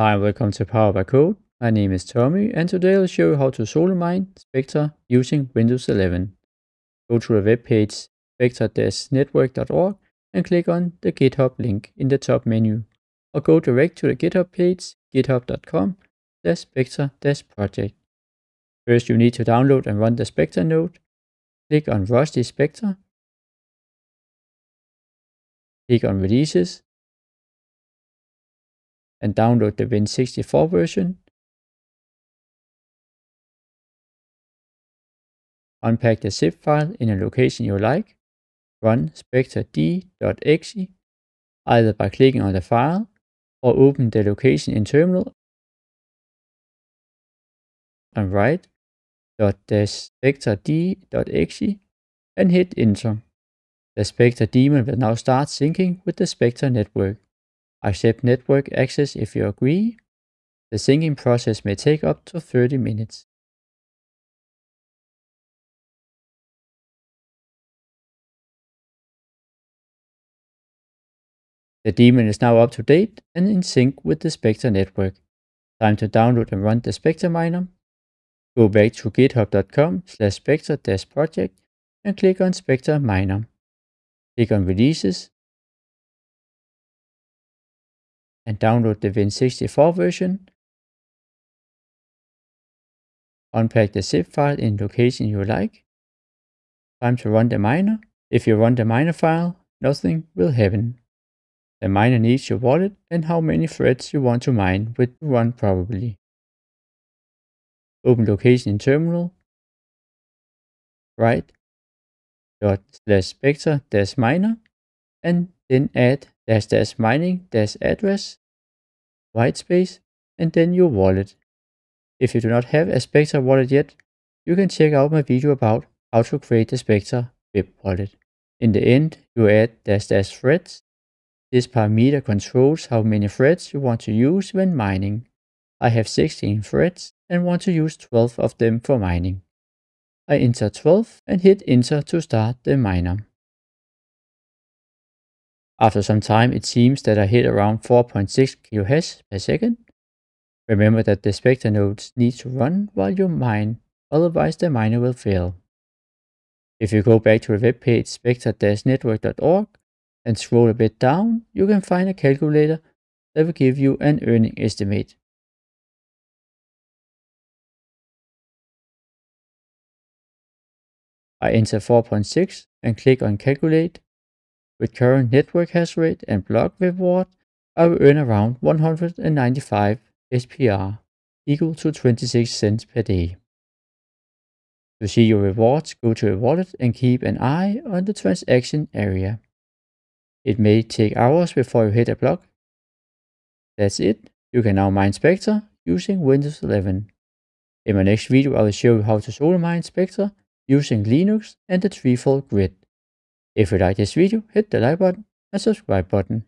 Hi and welcome to Powered by Code. My name is Tommy and today I'll show you how to solo mine Spectre using Windows 11. Go to the webpage spectre-network.org and click on the GitHub link in the top menu or go direct to the GitHub page github.com spectre-project. First you need to download and run the Spectre node. Click on Rusty Spectre. Click on Releases and download the Win64 version. Unpack the zip file in a location you like. Run spectre-d.exe either by clicking on the file or open the location in terminal and write .spectre-d.exe and hit enter. The Spectre daemon will now start syncing with the Spectre network. Accept network access if you agree. The syncing process may take up to 30 minutes. The daemon is now up to date and in sync with the Spectre network. Time to download and run the Spectre miner. Go back to github.com slash spectre-project and click on Spectre miner. Click on releases and download the Win64 version. Unpack the zip file in location you like. Time to run the miner. If you run the miner file, nothing will happen. The miner needs your wallet and how many threads you want to mine with run probably. Open location in terminal. Write dot slash spectre dash miner and then add dash dash mining dash address, white space, and then your wallet. If you do not have a Spectre wallet yet, you can check out my video about how to create a Spectre web wallet. In the end, you add dash dash threads. This parameter controls how many threads you want to use when mining. I have 16 threads and want to use 12 of them for mining. I enter 12 and hit enter to start the miner. After some time, it seems that I hit around 4.6 kHz per second. Remember that the Spectre nodes need to run while you mine, otherwise the miner will fail. If you go back to the webpage spectre-network.org and scroll a bit down, you can find a calculator that will give you an earning estimate. I enter 4.6 and click on calculate with current network hash rate and block reward, I will earn around 195 SPR, equal to 26 cents per day. To see your rewards, go to your wallet and keep an eye on the transaction area. It may take hours before you hit a block. That's it. You can now mine Spectre using Windows 11. In my next video I will show you how to solo mine Spectre using Linux and the ThreeFold grid. If you like this video, hit the like button and subscribe button.